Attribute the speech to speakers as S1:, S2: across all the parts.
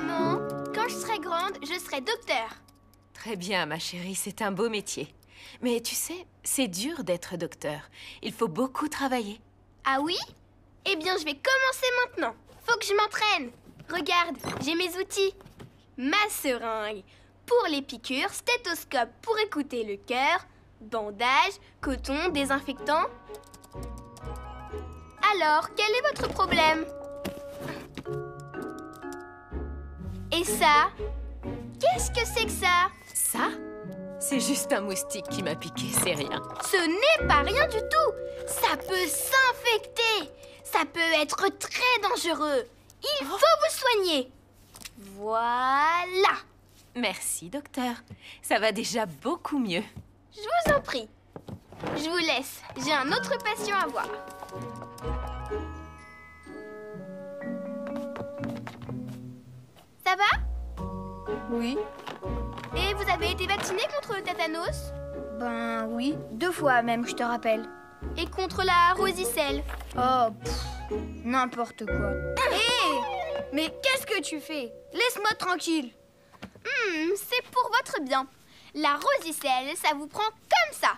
S1: Maman, quand je serai grande, je serai docteur.
S2: Très bien, ma chérie, c'est un beau métier. Mais tu sais, c'est dur d'être docteur. Il faut beaucoup travailler.
S1: Ah oui? Eh bien, je vais commencer maintenant. Faut que je m'entraîne. Regarde, j'ai mes outils. Ma seringue pour les piqûres, stéthoscope pour écouter le cœur, bandage, coton, désinfectant. Alors, quel est votre problème? Et ça Qu'est-ce que c'est que ça?
S2: Ça C'est juste un moustique qui m'a piqué, c'est rien.
S1: Ce n'est pas rien du tout Ça peut s'infecter Ça peut être très dangereux Il faut vous soigner Voilà
S2: Merci, docteur. Ça va déjà beaucoup mieux.
S1: Je vous en prie. Je vous laisse. J'ai un autre patient à voir. Ça va
S3: Oui.
S1: Et vous avez été vacciné contre le tétanos
S3: Ben oui, deux fois même, je te rappelle.
S1: Et contre la rosicelle
S3: Oh, n'importe quoi. Hé Mais qu'est-ce que tu fais? Laisse-moi tranquille.
S1: Hmm, c'est pour votre bien. La rosicelle, ça vous prend comme ça.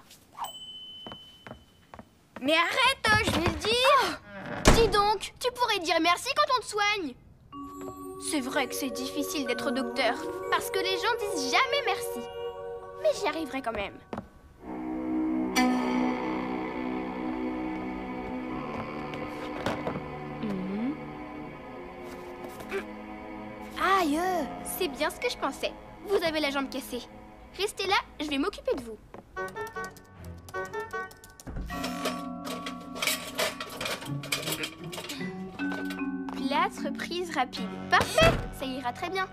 S3: Mais arrête, je vais le dire
S1: Dis donc, tu pourrais dire merci quand on te soigne. C'est vrai que c'est difficile d'être docteur, parce que les gens disent jamais merci. Mais j'y arriverai quand même.
S2: Mhm.
S1: Aïe C'est bien ce que je pensais. Vous avez la jambe cassée. Restez là, je vais m'occuper de vous. Prise rapide. Parfait Ça ira très bien.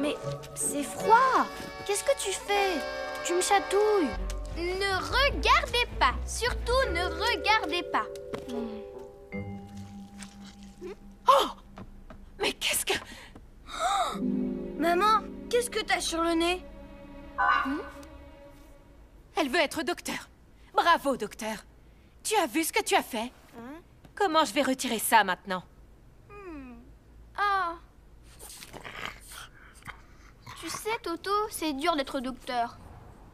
S3: Mais c'est froid. Qu'est-ce que tu fais? Tu me chatouilles.
S1: Ne regardez pas. Surtout ne regardez pas
S2: que
S3: t'as sur le nez
S2: Elle veut être docteur. Bravo, docteur. Tu as vu ce que tu as fait? Comment je vais retirer ça maintenant?
S1: Oh Tu sais, Toto, c'est dur d'être docteur.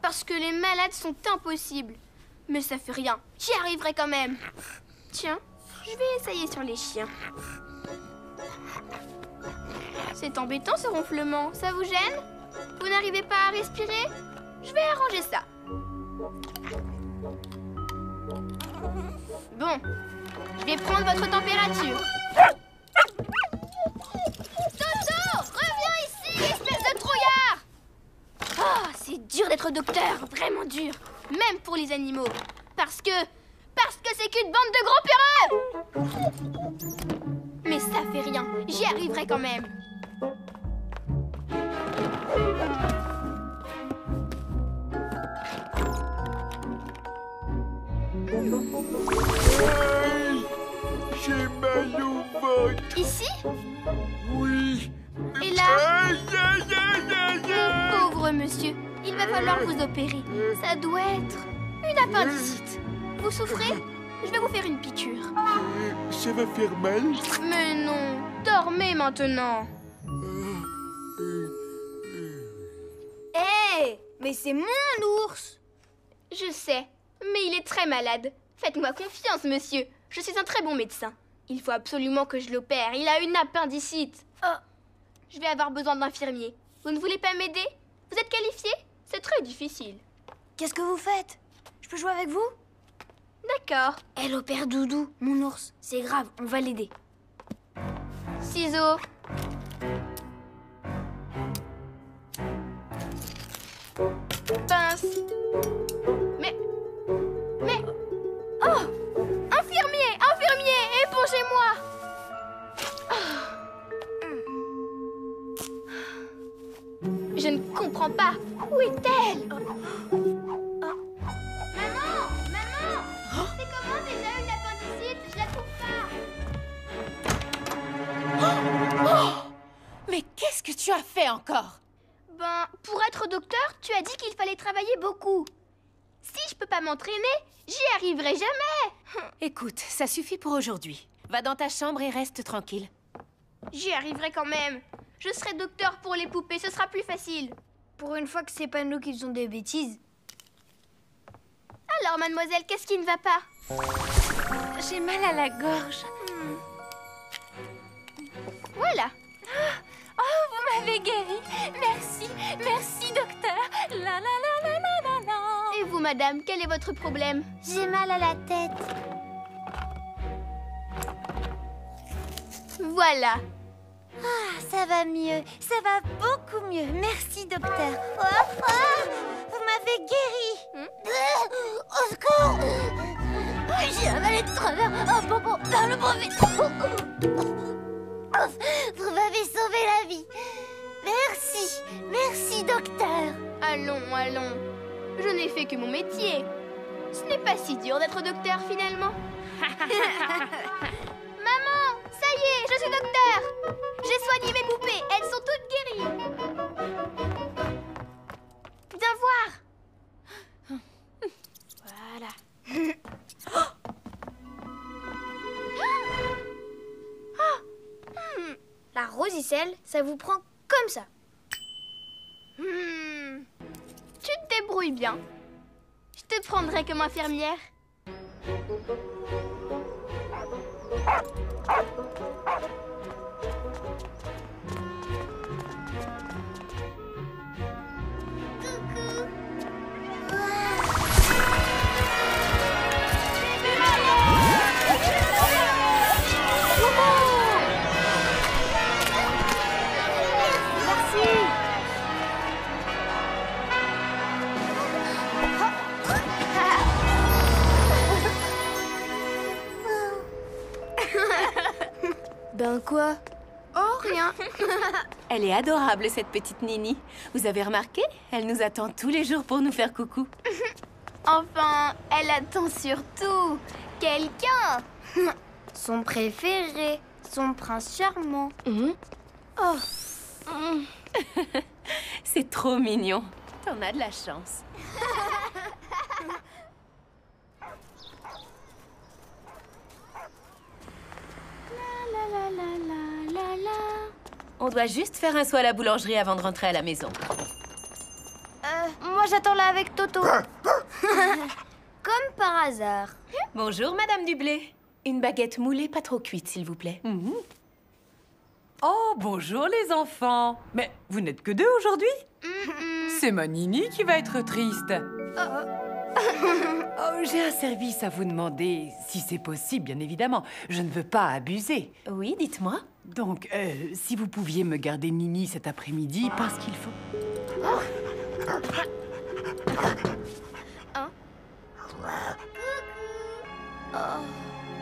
S1: Parce que les malades sont impossibles. Mais ça fait rien. J'y arriverai quand même. Tiens, je vais essayer sur les chiens. C'est embêtant ce ronflement. Ça vous gêne? Vous n'arrivez pas à respirer? Je vais arranger ça. Bon, je vais prendre votre température. Toto, reviens ici, espèce de trouillard Oh, c'est dur d'être docteur, vraiment dur. Même pour les animaux. Parce que... Parce que c'est qu'une bande de gros peureux Mais ça fait rien, j'y arriverai quand même.
S4: Hey J'ai mal au ventre.
S1: Ici?
S4: Oui.
S1: Et là?
S4: Aïe, aïe, aïe, aïe, aïe.
S1: Pauvre monsieur, il va falloir vous opérer. Ça doit être une appendicite. Vous souffrez? Je vais vous faire une piqûre.
S4: Ça va faire mal?
S1: Mais non, dormez maintenant.
S3: Mais c'est mon ours
S1: Je sais, mais il est très malade. Faites-moi confiance, monsieur. Je suis un très bon médecin. Il faut absolument que je l'opère. Il a une appendicite. Oh, je vais avoir besoin d'infirmiers. Vous ne voulez pas m'aider? Vous êtes qualifié? C'est très difficile.
S3: Qu'est-ce que vous faites? Je peux jouer avec vous?
S1: D'accord.
S3: Elle opère Doudou, mon ours. C'est grave, on va l'aider.
S1: Ciseaux. Pince. Mais. Mais. Oh Infirmier Infirmier Épongez-moi Ah. Je ne comprends pas. Où est-elle? Maman Maman C'est comment déjà une appendicite Je la trouve pas
S2: Mais qu'est-ce que tu as fait encore?
S1: Ben, pour être docteur, tu as dit qu'il fallait travailler beaucoup. Si je peux pas m'entraîner, j'y arriverai jamais.
S2: Écoute, ça suffit pour aujourd'hui. Va dans ta chambre et reste tranquille.
S1: J'y arriverai quand même. Je serai docteur pour les poupées, ce sera plus facile.
S3: Pour une fois que c'est pas nous qui faisons des bêtises.
S1: Alors, mademoiselle, qu'est-ce qui ne va pas?
S2: J'ai mal à la gorge.
S1: Voilà.
S2: Oh, vous m'avez guéri. Merci, merci, docteur. La la la la la la la.
S1: Et vous, madame, quel est votre problème?
S3: J'ai mal à la tête.
S1: Voilà.
S3: Ah, ça va mieux. Ça va beaucoup mieux. Merci, docteur. Oh, oh, vous m'avez guéri. Au secours J'ai avalé de travers un bonbon dans le. Vous m'avez sauvé la vie. Merci. Merci, docteur.
S1: Allons, allons. Je n'ai fait que mon métier. Ce n'est pas si dur d'être docteur finalement. Maman, ça y est, je suis docteur. J'ai soigné mes poupées, elles sont toutes guéries. Viens voir. Voilà.
S3: La rosicelle, ça vous prend
S1: Je te prendrai comme infirmière.
S3: Ben quoi
S1: Oh, rien.
S2: Elle est adorable, cette petite Nini. Vous avez remarqué Elle nous attend tous les jours pour nous faire coucou.
S1: Enfin, elle attend surtout quelqu'un.
S3: Son préféré, son prince charmant.
S1: Oh.
S2: C'est trop mignon. T'en as de la chance.
S1: La la la la la la.
S2: On doit juste faire un saut à la boulangerie avant de rentrer à la maison.
S3: Euh, moi j'attends là avec Toto. Comme par hasard.
S2: Bonjour, Madame Dublé. Une baguette moulée pas trop cuite, s'il vous plaît.
S5: Oh, bonjour les enfants Mais vous n'êtes que deux aujourd'hui? C'est ma Nini qui va être triste. Oh, j'ai un service à vous demander, si c'est possible, bien évidemment. Je ne veux pas abuser.
S2: Oui, dites-moi.
S5: Donc, euh, si vous pouviez me garder Nini cet après-midi, parce qu'il faut...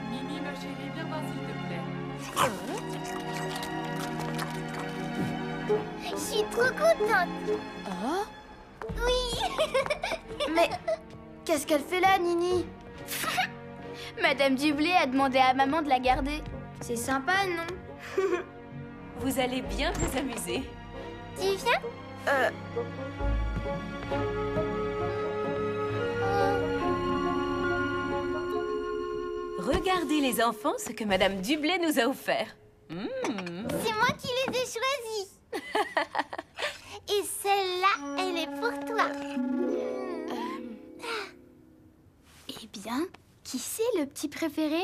S5: Nini, ma chérie, viens voir s'il te plaît.
S3: Je suis trop contente. Mais qu'est-ce qu'elle fait là, Nini
S1: Madame Dublé a demandé à maman de la garder.
S3: C'est sympa, non
S2: Vous allez bien vous amuser.
S3: Tu viens?
S1: Euh.
S2: Regardez les enfants ce que Madame Dublé nous a offert. Hmm.
S3: C'est moi qui les ai choisis. Et celle-là, elle est pour toi.
S1: Eh bien, qui c'est le petit préféré?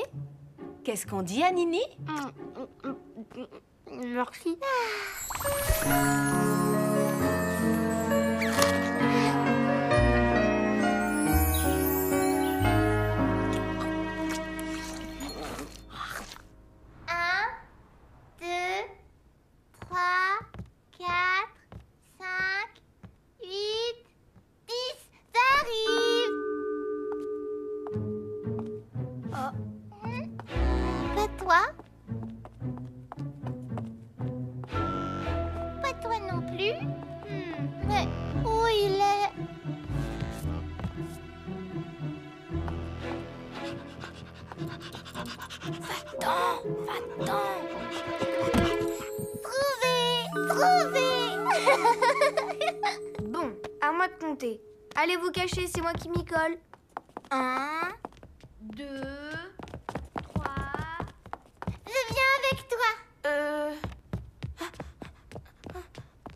S2: Qu'est-ce qu'on dit à Nini?
S1: Merci.
S3: Un,
S1: Va-t'en.
S3: Trouvé Trouvé
S6: de compter. Allez vous cacher, c'est moi qui m'y colle.
S3: Un.
S1: Deux, trois.
S3: Je viens avec toi.
S6: Euh...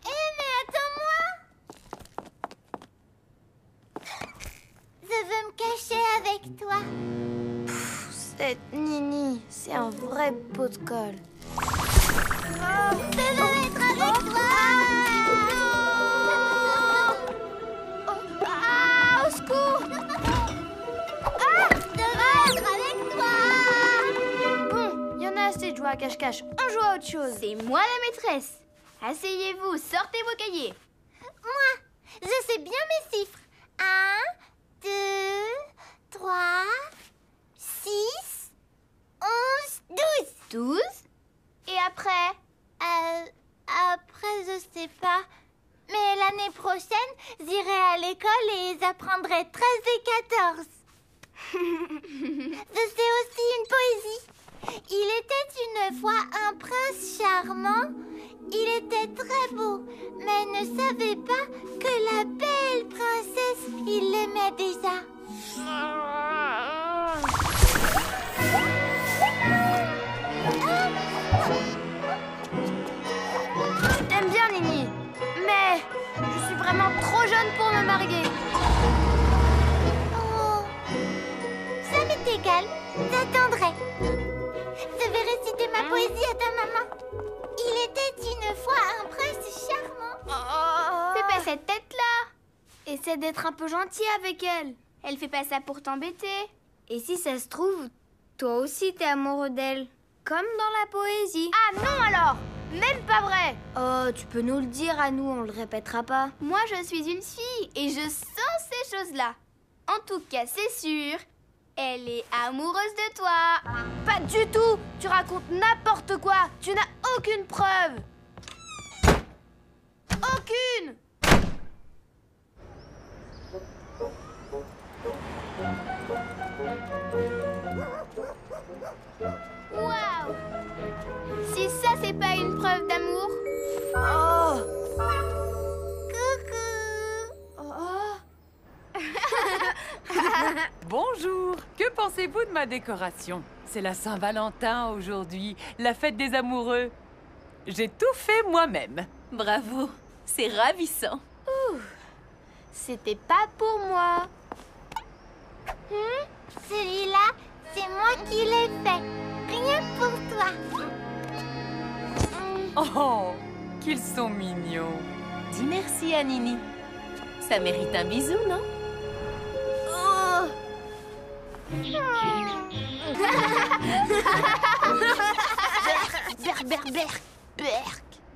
S3: Eh, mais attends-moi. Je veux me cacher avec toi.
S6: Cette Nini, c'est un vrai pot de colle.
S3: Je veux être avec toi.
S1: Ah, au secours
S3: Ah, je veux être avec toi.
S6: Bon, il y en a assez de jouer à cache-cache. On joue à autre chose.
S1: C'est moi la maîtresse. Asseyez-vous, sortez vos cahiers.
S3: Moi, je sais bien mes chiffres. Un, deux, trois, six, onze, douze.
S1: Douze. Et après
S3: Euh, après, je sais pas. Mais l'année prochaine, j'irai à l'école et j'apprendrai 13 et 14. je sais aussi une poésie. Il était une fois un prince charmant. Il était très beau, mais ne savait pas que la belle princesse, il l'aimait déjà. Oh, ça m'est égal. J'attendrai. Je vais réciter ma poésie à ta maman. Il était une fois un prince charmant.
S1: Fais pas cette tête-là.
S6: Essaie d'être un peu gentil avec elle.
S1: Elle fait pas ça pour t'embêter.
S6: Et si ça se trouve, toi aussi t'es amoureux d'elle. Comme dans la poésie.
S1: Ah non alors Même pas vrai
S6: Oh, tu peux nous le dire à nous, on le répétera pas.
S1: Moi je suis une fille et je sens ces choses-là. En tout cas, c'est sûr, elle est amoureuse de toi.
S6: Pas du tout Tu racontes n'importe quoi Tu n'as aucune preuve Aucune
S1: Waouh Si ça c'est pas preuve d'amour.
S6: Oh
S3: Coucou.
S6: Oh
S5: Bonjour Que pensez-vous de ma décoration? C'est la Saint-Valentin aujourd'hui, la fête des amoureux. J'ai tout fait moi-même.
S2: Bravo, c'est ravissant.
S6: C'était pas pour moi
S3: Celui-là, c'est moi qui l'ai fait. Rien pour toi.
S5: Oh, qu'ils sont mignons.
S2: Dis merci à Nini. Ça mérite un bisou, non?
S6: Oh
S3: Ber, ber, ber, ber.